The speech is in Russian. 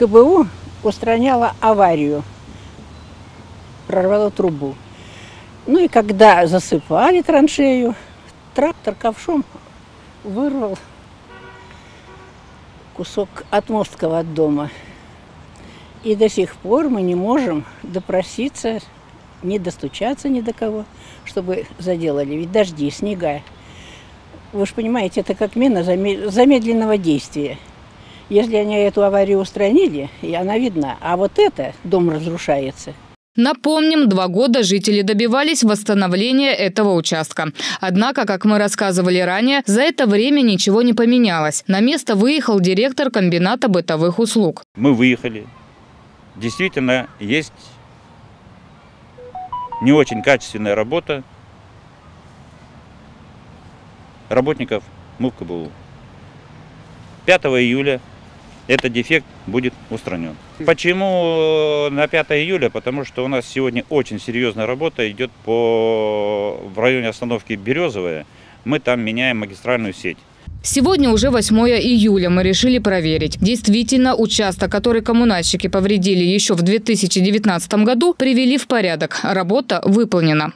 КБУ устраняла аварию, прорвало трубу. Ну и когда засыпали траншею, трактор ковшом вырвал кусок отмостков от дома. И до сих пор мы не можем допроситься, не достучаться ни до кого, чтобы заделали. Ведь дожди, снега. Вы же понимаете, это как мина замедленного действия. Если они эту аварию устранили, и она видна, а вот это, дом разрушается – Напомним, два года жители добивались восстановления этого участка. Однако, как мы рассказывали ранее, за это время ничего не поменялось. На место выехал директор комбината бытовых услуг. Мы выехали. Действительно, есть не очень качественная работа работников МУК КБУ. 5 июля этот дефект будет устранен. Почему на 5 июля? Потому что у нас сегодня очень серьезная работа идет по в районе остановки Березовая. Мы там меняем магистральную сеть. Сегодня уже 8 июля. Мы решили проверить. Действительно, участок, который коммунальщики повредили еще в 2019 году, привели в порядок. Работа выполнена.